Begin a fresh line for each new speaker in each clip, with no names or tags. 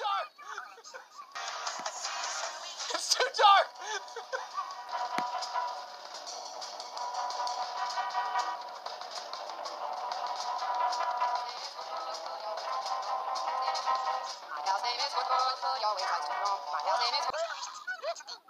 dark! It's too dark!
My name is Woodward, your way tries to roam. My name is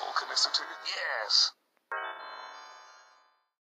Volcanicity. Yes.